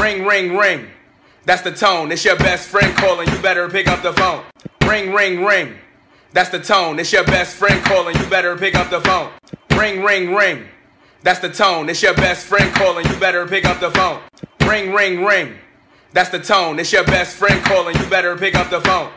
Ring, ring, ring. That's the tone. It's your best friend calling. You better pick up the phone. Ring, ring, ring. That's the tone. It's your best friend calling. You better pick up the phone. Ring, ring, ring. That's the tone. It's your best friend calling. You better pick up the phone. Ring, ring, ring. That's the tone. It's your best friend calling. You better pick up the phone.